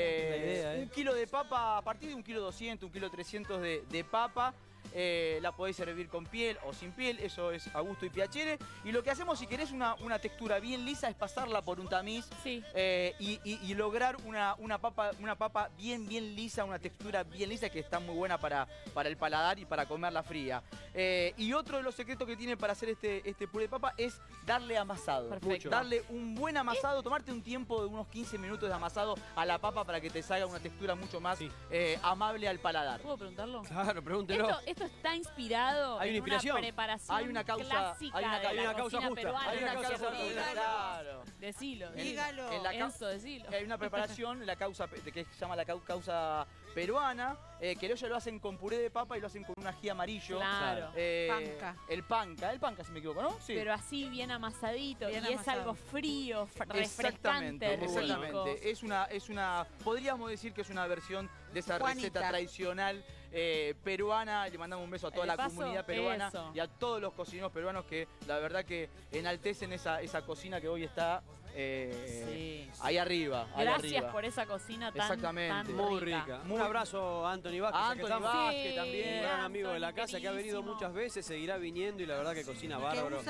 Eh, idea, ¿eh? Un kilo de papa, a partir de un kilo 200, un kilo 300 de, de papa. Eh, la podéis servir con piel o sin piel, eso es a gusto y piacere. Y lo que hacemos, si querés una, una textura bien lisa, es pasarla por un tamiz Sí. eh, y, y- y lograr una, una papa, una papa bien, bien lisa, una textura bien lisa que está muy buena para, para el paladar y para comerla fría. Eh, y otro de los secretos que tiene para hacer este, este puré de papa es darle amasado. Perfecto. Darle un buen amasado, tomarte un tiempo de unos 15 minutos de amasado a la papa para que te salga una textura mucho más Sí. eh, amable al paladar. ¿Puedo preguntarlo? Claro, pregúntelo. Esto, esto está inspirado Hay en una inspiración. una preparación Hay una causa- clásica hay una de ca- la hay una causa justa. peruana. Hay una causa justa. Claro. Decilo. Dígalo. En la ca- Enzo, decilo. Hay una preparación, la causa que se llama la cau- causa peruana, eh, que ellos lo hacen con puré de papa y lo hacen con un ají amarillo. Claro. Eh, Panca. El panca, el panca si me equivoco, ¿no? Sí. Pero así bien amasadito Bien y es algo frío, fr- Exactamente, refrescante, rico. exactamente. Es una, es una, podríamos decir que es una versión de esa Juanita. receta tradicional eh, peruana. Le mandamos un beso a toda la paso, comunidad peruana eso. y a todos los cocineros peruanos que la verdad que enaltecen esa, esa cocina que hoy está eh, Sí. ahí arriba. ahí Gracias arriba. por esa cocina tan, Exactamente. tan Muy rica. Muy- Un abrazo a Anthony Vázquez. A que Anthony estamos. Vázquez Sí. también. Un gran amigo de la casa que ha venido muchas veces, seguirá viniendo y la verdad que cocina Que bárbaro.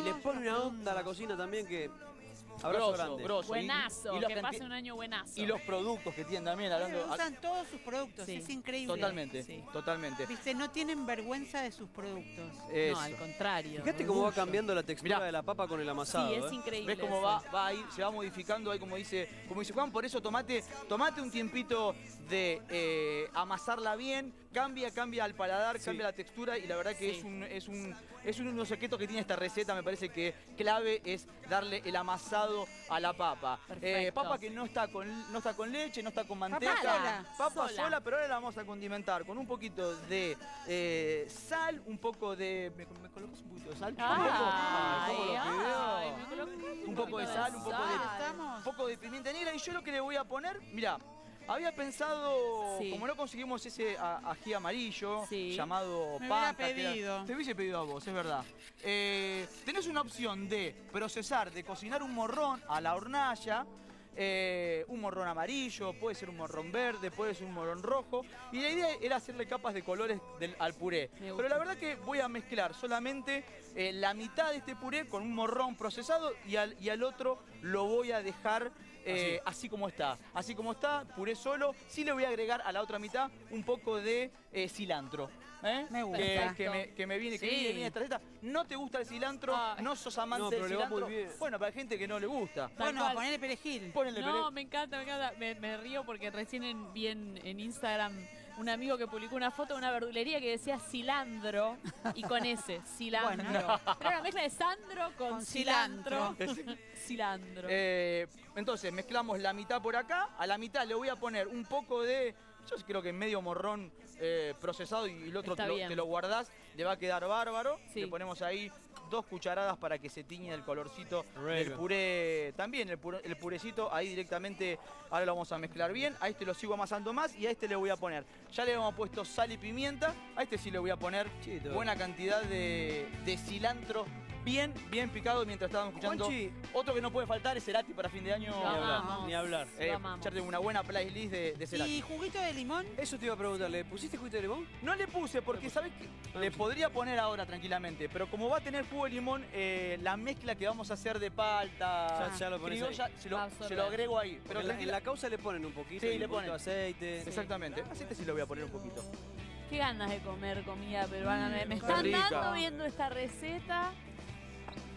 Y le pone una onda a la cocina también que. Abrazo Grosso, grande. grosso. Buenazo, y los que pase un año buenazo. Y los productos que tienen también, hablando... Pero usan todos sus productos, Sí. es increíble. Totalmente, Sí. totalmente. Viste, no tienen vergüenza de sus productos. Eso. No, al contrario. Fíjate cómo va cambiando la textura Mirá. de la papa con el amasado. Sí, es ¿eh? increíble. ¿Ves cómo va, va a ir, se va modificando ahí, como dice, como dice Juan? Por eso tomate, tomate un tiempito de eh, amasarla bien, cambia, cambia al paladar, Sí. cambia la textura y la verdad que Sí. es un, es un, es uno de los secretos que tiene esta receta, me parece que clave es darle el amasado a la papa. Eh, papa que no está con, no está con leche, no está con manteca. Papa Sola. sola, pero ahora la vamos a condimentar con un poquito de eh, sal, un poco de. ¿Me, me colocas un poquito de sal? Un poco, Ay, ¿cómo lo ay, Un poco de sal, un poco de- un poco de pimienta negra y yo lo que le voy a poner, mira, había pensado, Sí. como no conseguimos ese ají amarillo Sí. llamado Me era- pedido. te hubiese pedido a vos, es verdad. Eh, tenés una opción de procesar, de cocinar un morrón a la hornalla. eh, un morrón amarillo, puede ser un morrón verde, puede ser un morrón rojo. Y la idea era hacerle capas de colores del- al puré. Pero la verdad que voy a mezclar solamente eh, la mitad de este puré con un morrón procesado y al, y al otro lo voy a dejar eh, así. como está. Así como está, puré solo. Sí le voy a agregar a la otra mitad un poco de eh, cilantro. ¿eh? Me gusta. Que, que me, que me viene, que viene bien esta receta. ¿No te gusta el cilantro? Ay. ¿No sos amante No, pero del le va cilantro? muy bien. Bueno, para gente que no le gusta. Bueno, cual. ponerle perejil. Ponele No, perejil. me encanta, me encanta. Me, me río porque recién en- vi en, en Instagram un amigo que publicó una foto de una verdulería que decía cilandro y con ese, cilandro. Bueno. Era una mezcla de sandro con, Con cilantro. cilandro. Eh, entonces mezclamos la mitad por acá, a la mitad le voy a poner un poco de, yo creo que medio morrón eh, procesado y el otro te lo, te lo guardás, le va a quedar bárbaro. Sí. Le ponemos ahí dos cucharadas para que se tiñe el colorcito del puré, también el, puré- el purecito ahí directamente, ahora lo vamos a mezclar bien, a este lo sigo amasando más y a este le voy a poner, ya le hemos puesto sal y pimienta, a este sí le voy a poner buena cantidad de, de cilantro. Bien, bien picado mientras estábamos escuchando. Juanchi. Otro que no puede faltar es Cerati para fin de año. Lo Ni hablar, amamos. ni hablar. Eh, una buena playlist de, de Cerati. ¿Y juguito de limón? Eso te iba a preguntar, ¿le pusiste juguito de limón? No le puse porque, ¿sabes qué? Le sí. podría poner ahora tranquilamente, pero como va a tener jugo de limón, eh, la mezcla que vamos a hacer de palta, Ya- ya lo pones criolla, se lo, se lo agrego ahí. Pero en la, en tranquila- la causa le ponen un poquito, Sí, le ponen. aceite. Exactamente. Aceite sí lo voy a poner un poquito. Qué ganas de comer comida peruana. Me, Qué están rica. dando viendo esta receta.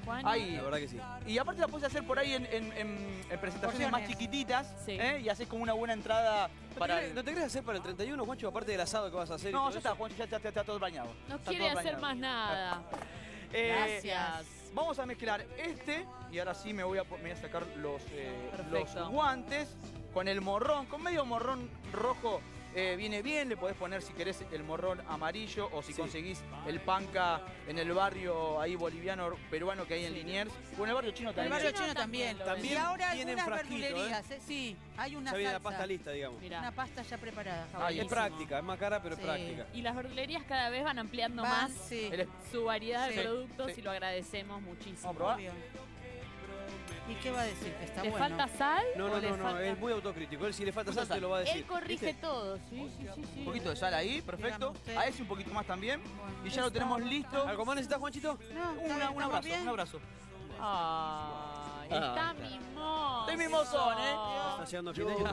Juan. Ahí. La verdad que sí. Y aparte la puedes hacer por ahí en, en- en- en presentaciones más Porciones. chiquititas Sí. ¿eh? y haces como una buena entrada ¿No te, para... querés- ¿No te querés hacer para el 31, Juancho, aparte del asado que vas a hacer? y No, todo ya eso? está, Juan, ya, está- ya está todo bañado. No Está quiere todo hacer bañado. más nada. Eh, Gracias. Vamos a mezclar este y ahora sí me voy a, po- me voy a sacar los, eh, Perfecto. los guantes con el morrón, con medio morrón rojo. Eh, viene bien, le podés poner si querés el morrón amarillo o si Sí. conseguís el panca en el barrio ahí boliviano, peruano que hay en Liniers o en el barrio chino El también. barrio chino también. también y ahora tienen algunas frasquito, verdulerías, ¿eh? Sí, hay una Ya viene la pasta lista, digamos. Mirá. Una pasta ya preparada. Ahí Es práctica, es más cara, pero Sí. es práctica. Y las verdulerías cada vez van ampliando Van, más sí. El- su variedad Sí, de productos sí. y lo agradecemos muchísimo. Vamos a probar. ¿Y qué va a decir? Que está ¿Le bueno. falta sal? No, no, no, no, falta- es muy autocrítico. Él si le falta sal te lo va a decir. Él corrige ¿viste? todo, sí, sí, sí, sí. Un poquito de sal ahí, perfecto. A ese un poquito más también. Bueno, Y ya lo tenemos listo. ¿Algo más necesitas, Juanchito? No, un ¿estamos abrazo, bien? un abrazo. Ah, está está. mimoso. Estoy mimosón, ¿eh? Está llegando fin de año.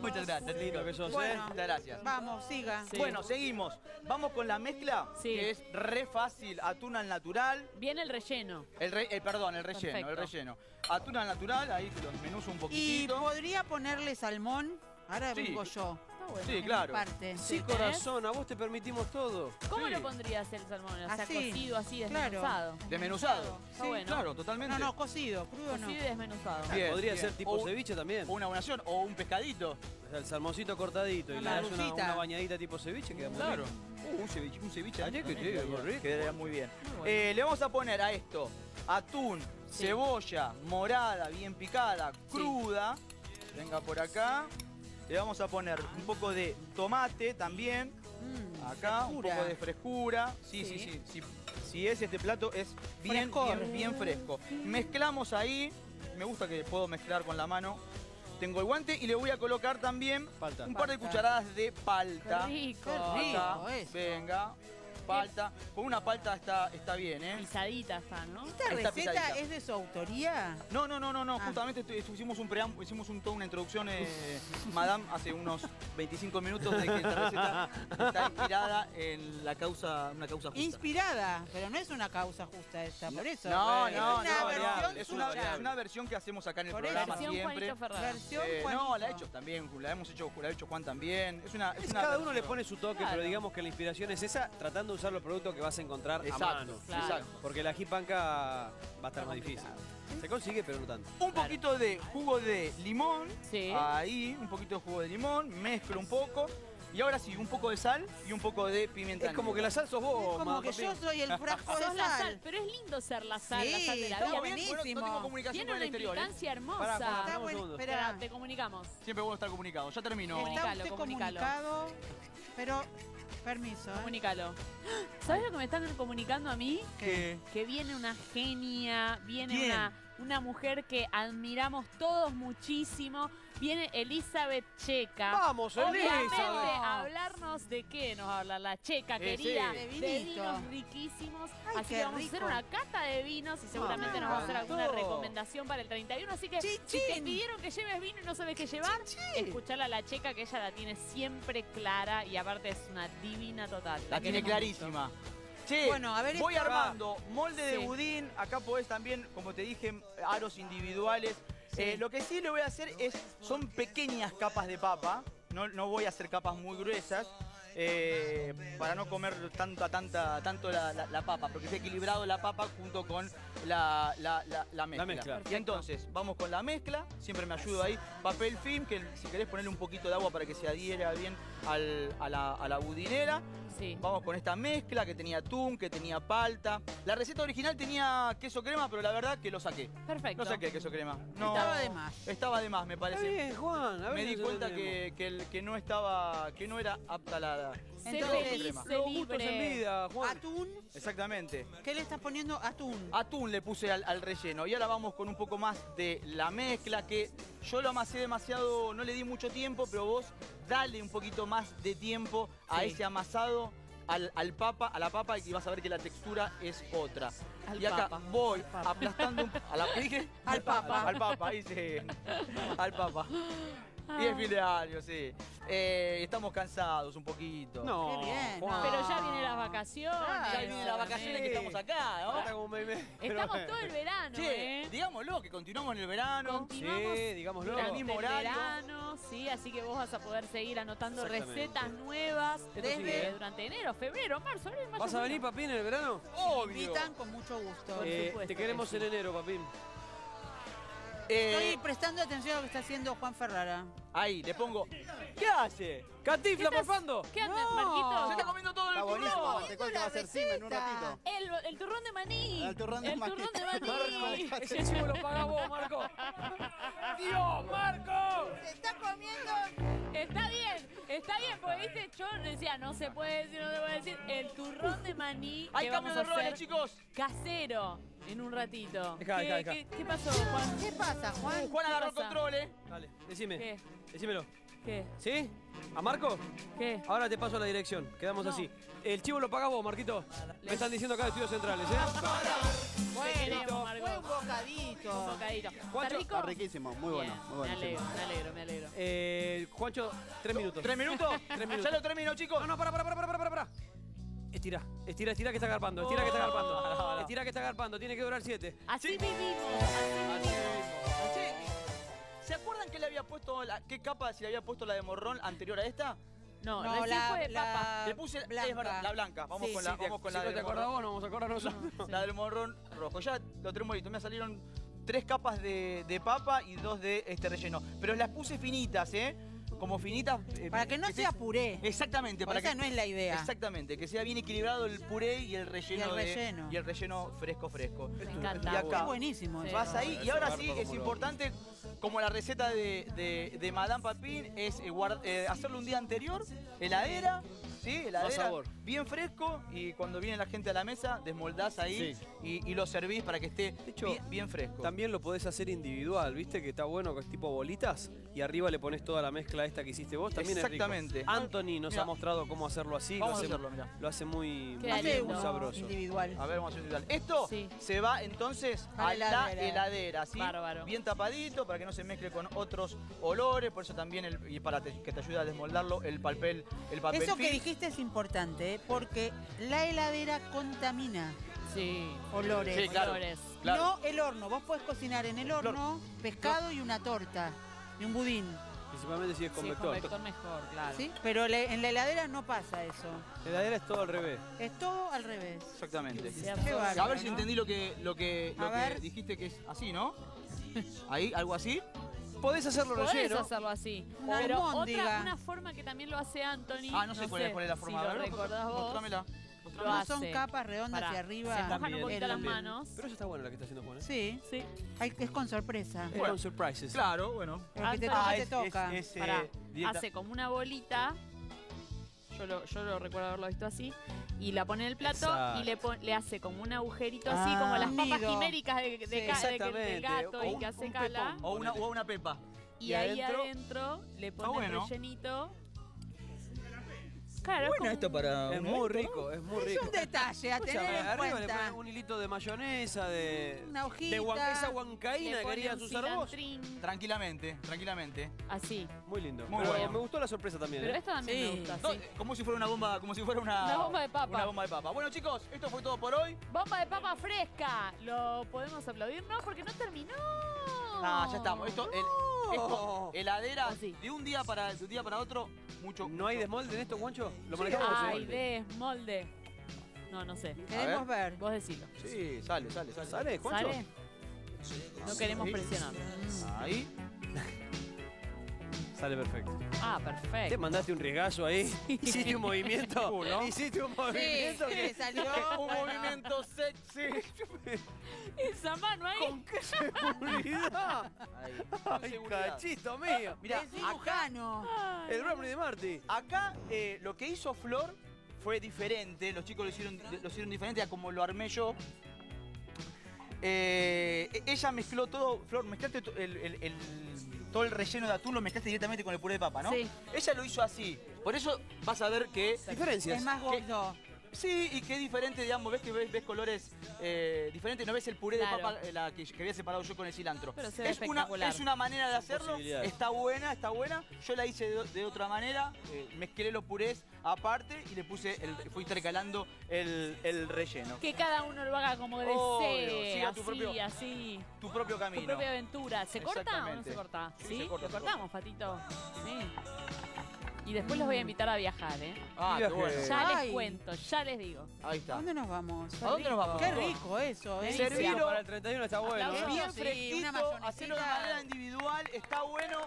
Muchas gracias, Lindo que sos, ¿eh? Bueno. Muchas gracias. Vamos, siga. Sí. Bueno, seguimos. Vamos con la mezcla, Sí. que es re fácil. Atún al natural. Viene el relleno. El re- eh, perdón, el relleno, el Perfecto. relleno. Atún al natural, ahí lo desmenuzo un Y poquitito. podría ponerle salmón. Ahora Sí. vengo yo. Está bueno. Sí, claro. Parte. Sí, corazón, a vos te permitimos todo. ¿Cómo Sí. lo pondrías el salmón? O sea, Así. cocido así, Claro. desmenuzado. Desmenuzado. Está Sí, bueno. Claro, totalmente. No, no, cocido, crudo no. Cocido y desmenuzado. Bien, Podría bien. ser tipo O- ceviche también. O una buenación, o un pescadito. El salmoncito cortadito y le Una das una, bañadita tipo ceviche, queda muy Claro. bien. Uh, un ceviche, un ceviche. Ah, que quedaría- muy rico. Quedaría muy bien. Muy bueno. Eh, le vamos a poner a esto atún, Sí. cebolla, morada, bien picada, cruda. Venga por acá. Le vamos a poner un poco de tomate también. Mm, Acá, un poco de frescura. Sí, sí, Sí. sí. Si, si es este plato, es bien, bien, bien fresco. Mezclamos ahí. Me gusta que puedo mezclar con la mano. Tengo el guante y le voy a colocar también un par de Palta. cucharadas de palta. Qué rico. Qué rico. Venga, palta. Con una palta está, está bien, ¿eh? Pisadita está, ¿no? ¿Esta está receta pisadita. es de su autoría? No, no, no, no, no. Ah. Justamente hicimos un preámbulo, hicimos un, toda una introducción, eh, Madame, hace unos 25 minutos de que esta receta está inspirada en la causa, una causa justa. Inspirada, pero no es una causa justa esta, por eso. No, es no, una no, versión es una, suya. es una versión que hacemos acá en el Por programa Versión siempre. Juanito Ferrara. Versión Eh, no, Juanito. la he hecho también, la hemos hecho, la ha hecho Juan también. Es una, es Es una cada uno le versión. pone su toque, Claro. pero digamos que la inspiración es esa, tratando de usar los productos que vas a encontrar a Exacto, mano. Claro. exacto. Porque la jipanca va a estar más difícil. Se consigue, pero no tanto. Un poquito de jugo de limón. Sí. Ahí, un poquito de jugo de limón, mezclo un poco. Y ahora sí, un poco de sal y un poco de pimienta. Es como que la sal sos vos, Es como mamá, que papi. yo soy el frasco de Sos la sal, sal. pero es lindo ser la sal, la Sí, sal de la vida. ¿Todo bien? Bueno, buenísimo. no tengo comunicación Tiene con el una exterior. ¿eh? implicancia hermosa. Pará, Juan, Está bueno, espera. Espera, te comunicamos. Siempre bueno estar comunicado. Ya termino. Está Comunicalo, usted comunicalo. comunicado, pero permiso. ¿eh? Comunícalo. ¿Sabes lo que me están comunicando a mí? ¿Qué? Que viene una genia, viene ¿Quién? una, una mujer que admiramos todos muchísimo. Viene Elizabeth Checa. Vamos, Elizabeth. a hablarnos de qué nos va a hablar la checa, Sí, querida. sí. De vinos riquísimos. Ay, así que vamos a hacer una cata de vinos y seguramente Ah, nos va a hacer alguna recomendación para el 31. Así que Chin, si te pidieron que lleves vino y no sabes qué llevar, escucharla a la checa que ella la tiene siempre clara y aparte es una divina total. La tiene clarísima. Che, Bueno, a ver voy armando molde de Sí. budín. Acá podés también, como te dije, aros individuales. Sí. Eh, lo que sí le voy a hacer es, son pequeñas capas de papa. No, no voy a hacer capas muy gruesas. Eh, para no comer tanta, tanta, tanto la, la- la papa, porque esté equilibrado la papa junto con la, la- la- la mezcla. mezcla. Y entonces, vamos con la mezcla, siempre me ayudo ahí. Papel film, que si querés ponerle un poquito de agua para que se adhiera bien al- a, la, a la budinera. Sí. Vamos con esta mezcla que tenía atún, que tenía palta. La receta original tenía queso crema, pero la verdad que lo saqué. Perfecto. No saqué el queso crema. No, Estaba de más. Estaba de más, me Está parece. bien, Juan. A ver, Me di cuenta que, que, el- que no estaba, que no era apta la. Sé Entonces, feliz, crema. sé Los gustos en vida, Juan. Atún, Exactamente. ¿qué le estás poniendo? Atún. Atún le puse al, al relleno. Y ahora vamos con un poco más de la mezcla, que yo lo amasé demasiado, no le di mucho tiempo, pero vos dale un poquito más de tiempo a Sí. ese amasado. Al, al papa, a la papa y vas a ver que la textura es otra. Al y acá papa. voy papa. aplastando un, a la, ¿qué dije? Al papa. Al papa, ahí sí. Al papa. Y es fin de año, sí. Eh, estamos cansados un poquito. No, Qué bien, Juan. Pero ya vienen las vacaciones. Ya vienen las vacaciones que estamos acá, ¿no? Como Estamos todo el verano, Che, ¿eh? digámoslo, que continuamos en el verano. Continuamos Sí, digámoslo. durante mismo el horario. verano, sí, así que vos vas a poder seguir anotando Exactamente. recetas nuevas Esto desde sigue, ¿eh? durante enero, febrero, marzo, abril, mayo. ¿Vas a venir, junio. papi, en el verano? Obvio. invitan con mucho gusto. Por Eh, supuesto te queremos que sí. en enero, papín. Eh, Estoy prestando atención a lo que está haciendo Juan Ferrara. ahí, le pongo. ¿Qué hace? ¡Catifla, ¿Qué estás- porfando! ¿Qué anda, No. Marquitos? Se está comiendo todo el Está buenísimo, turrón. te cuento que va a cima en un ratito. El, el turrón de maní. El turrón de maní. turrón de maní. Marco, Ese chivo lo pagás vos, Marco. ¡Dios, Marco! ¡Se está comiendo! Está bien, está bien, porque viste, yo decía, no se puede decir, no se puede decir. El turrón de maní Hay que vamos cambio a de roles, hacer chicos. casero en un ratito. Dejá, ¿Qué, dejá, dejá. qué- qué pasó, Juan? ¿Qué pasa, Juan? Juan agarró el pasa? control, ¿eh? Dale, decime. ¿Qué? Decímelo. ¿Qué? ¿Sí? ¿A Marco? ¿Qué? Ahora te paso la dirección. Quedamos No. así. El chivo lo pagas vos, Marquito. Me están diciendo acá de estudios centrales, ¿eh? Bueno, Fue un bocadito. Un bocadito. ¿Está Juancho, rico? Está riquísimo, muy bueno, muy bueno. Me alegro, me alegro, me alegro. Eh, Juancho, tres minutos. ¿Tres minutos? Tres minutos. Ya lo termino, chicos. No, no, para, para, para, para, para, para. Estira, estira, estira que está garpando, estira que está Oh. Garpando. Estira que está garpando, tiene que durar siete. Así Sí. vivimos, así vivimos. ¿Se acuerdan que le había puesto la, qué capa si le había puesto la de morrón anterior a esta? No, la, fue de papa. Le puse blanca. es verdad, la blanca. Vamos Sí, con la, sí, vamos con si la no del te acordás vos, no vamos a acordar nosotros. La del morrón rojo. Ya lo tenemos listo. Me salieron tres capas de, de papa y dos de este relleno. Pero las puse finitas, ¿eh? Como finitas. eh, Para que no se- sea puré. Exactamente, para Esa que no es la idea. Exactamente, que sea bien equilibrado el puré y el relleno. Y el de- relleno. y el relleno fresco, fresco. Me Y encanta. acá Es buenísimo. Sí. vas ahí y ahora sí es importante, como la receta de, de- de Madame Papin, es eh, guard- eh, hacerlo un día anterior, heladera, ¿sí? Heladera, sabor. bien fresco y cuando viene la gente a la mesa desmoldás ahí Sí. y, y lo servís para que esté hecho, bien, bien fresco. También lo podés hacer individual, ¿viste? Que está bueno, que es tipo bolitas. Y arriba le pones toda la mezcla esta que hiciste vos. También Exactamente. es rico. Anthony nos ha mostrado cómo hacerlo así. Vamos lo a hace, hacerlo, mirá. Lo hace muy, sabroso. individual. A ver, vamos a hacer individual. Esto Sí. se va entonces A a la la heladera. heladera, ¿sí? Bárbaro. Bien tapadito para que no se mezcle con otros olores, por eso también, el- y para te- que te ayude a desmoldarlo, el papel, el papel Eso que film. Dijiste es importante, ¿eh? porque la heladera contamina Sí. olores. Sí, claro. Olores. Claro. No el horno. Vos podés cocinar en el horno pescado y una torta y un budín. Principalmente si es Sí, con con vector. vector mejor, claro. ¿sí? Pero le- en la heladera no pasa eso. La heladera es todo al revés. Es todo al revés. Exactamente. Cierto. Qué bárbaro, A ver si ¿no? entendí lo que, lo que, lo A que ver. dijiste que es así, ¿no? Ahí, algo así. Podés hacerlo Podés relleno. hacerlo así. Una Pero almóndiga. otra, una forma que también lo hace Anthony. Ah, no sé cuál, es, cuál es la forma. Si A lo ver, recordás vos. Mostrámela. Lo No hace. son capas redondas Pará, hacia arriba. Se mojan un poquito las manos. Pero eso está bueno la que está haciendo Juan. ¿eh? Sí, Sí. hay- es con sorpresa. Es Bueno. con surprises. Claro, bueno. El que te Ah, toca, es- te toca. es- es, eh, Pará, hace como una bolita. Yo lo, yo lo recuerdo haberlo visto así. Y la pone en el plato Exacto. y le, pon- le hace como un agujerito así, Ah, como las papas nido. quiméricas de, de Sí. ca- de gato O y un- que hace un cala. O una, o una pepa. Y, Y ahí adentro- adentro, le pone bueno. el rellenito. Claro, es Bueno, como- esto para. Es muy rico, es muy Es rico. un detalle a tener en arriba le ponen un hilito de mayonesa, de. Una hojita. De esa huancaína que un usar vos. Tranquilamente, tranquilamente. Así. Muy lindo. Muy Pero bueno. me gustó la sorpresa también. Pero ¿eh? esto también Sí. me gusta, No, sí. como si fuera una bomba, como si fuera una. Una bomba de papa. Una bomba de papa. Bueno, chicos, esto fue todo por hoy. Bomba de papa fresca. ¿Lo podemos aplaudir? No, porque no terminó. Ah, ya estamos. Esto, el, esto, heladera Oh, sí. de un día para de un día para otro, mucho. ¿No hay desmolde en esto, Guancho? ¿Lo manejamos? Ay, eh? de molde. No, no sé. Queremos ver. Vos decilo. Sí, sale, sale, sale. ¿Sale, Juancho? ¿Sale? No queremos presionar. Ahí. Sale perfecto. Ah, Te perfecto. mandaste un riesgazo ahí. Hiciste un movimiento. Uh, ¿no? Hiciste un movimiento sí, que. salió. Un movimiento sexy. Esa mano ahí. ¿Con qué seguridad? Ahí. Ay, seguridad. cachito mío. Acá, cirujano. Ay, El Romney de Marty. acá eh, lo que hizo Flor fue diferente. Los chicos lo hicieron, lo hicieron diferente a como lo armé yo. Eh, e- ella mezcló todo, Flor, mezclaste to- el, el- el- todo el relleno de atún, lo mezclaste directamente con el puré de papa, ¿no? Sí. Ella lo hizo así. Por eso vas a ver que Diferencias. Es más gordo. Sí, y qué diferente, digamos, ves que ves, ves colores eh, diferentes, no ves el puré Claro. de papa eh, la que, que había separado yo con el cilantro. Pero se ve es, una, es una manera de hacerlo, está buena, está buena. Yo la hice de, de otra manera, eh, mezclé los purés aparte y le puse, el, fui intercalando el, el relleno. Que cada uno lo haga como Obvio, desee. siga tu así, propio- así. Tu propio Tu camino. propia aventura. ¿Se corta o no se corta? Sí, se corta, ¿Lo se cortamos, Patito? Sí. Y después los voy a invitar a viajar, ¿eh? Ah, qué bueno. Ya Ay. les cuento, ya les digo. Ahí ¿A está. dónde nos vamos? ¿A dónde nos vamos? Qué rico eso, ¿eh? Servido. Para el 31 está bueno. Aplausos. ¿eh? Bien Sí, fresquito, una mayonesita. hacerlo de manera individual, está bueno.